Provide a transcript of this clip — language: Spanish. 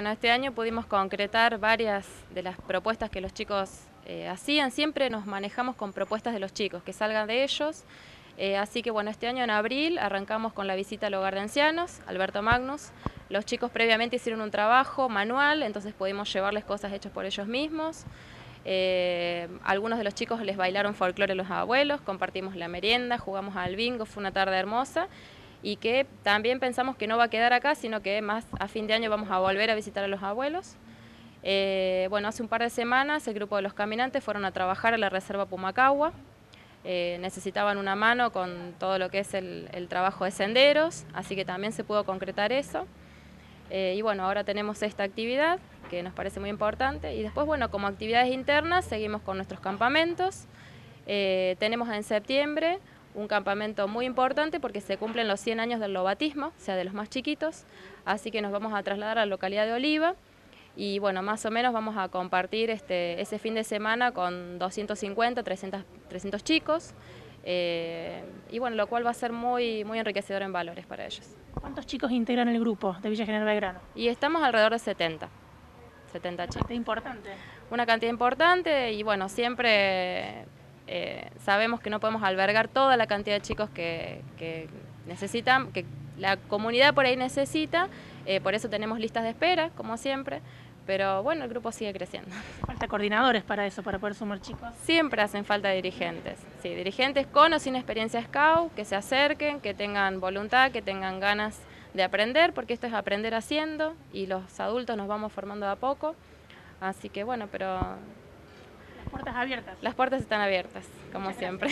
Bueno, este año pudimos concretar varias de las propuestas que los chicos eh, hacían. Siempre nos manejamos con propuestas de los chicos, que salgan de ellos. Eh, así que bueno, este año en abril arrancamos con la visita al hogar de ancianos, Alberto Magnus. Los chicos previamente hicieron un trabajo manual, entonces pudimos llevarles cosas hechas por ellos mismos. Eh, algunos de los chicos les bailaron folclore a los abuelos, compartimos la merienda, jugamos al bingo, fue una tarde hermosa y que también pensamos que no va a quedar acá, sino que más a fin de año vamos a volver a visitar a los abuelos. Eh, bueno, hace un par de semanas el grupo de los caminantes fueron a trabajar a la Reserva Pumacagua, eh, necesitaban una mano con todo lo que es el, trabajo de senderos, así que también se pudo concretar eso. Eh, y bueno, ahora tenemos esta actividad que nos parece muy importante y después, bueno, como actividades internas seguimos con nuestros campamentos. tenemos en septiembre un campamento muy importante porque se cumplen los 100 años del lobatismo, o sea, de los más chiquitos, así que nos vamos a trasladar a la localidad de Oliva y bueno, más o menos vamos a compartir este, ese fin de semana con 250, 300, 300 chicos, eh, y bueno, lo cual va a ser muy, muy enriquecedor en valores para ellos. ¿Cuántos chicos integran el grupo de Villa General Belgrano? Y estamos alrededor de 70. 70 chicos. Una importante. Una cantidad importante y bueno, siempre eh, sabemos que no podemos albergar toda la cantidad de chicos que, necesitan, que la comunidad por ahí necesita, eh, por eso tenemos listas de espera, como siempre, pero bueno, el grupo sigue creciendo. ¿Falta coordinadores para eso, para poder sumar chicos? Siempre hacen falta dirigentes, sí, dirigentes con o sin experiencia SCAUT, que se acerquen, que tengan voluntad, que tengan ganas de aprender, porque esto es aprender haciendo y los adultos nos vamos formando de a poco. Así que bueno, pero puertas abiertas. Las puertas están abiertas, como siempre.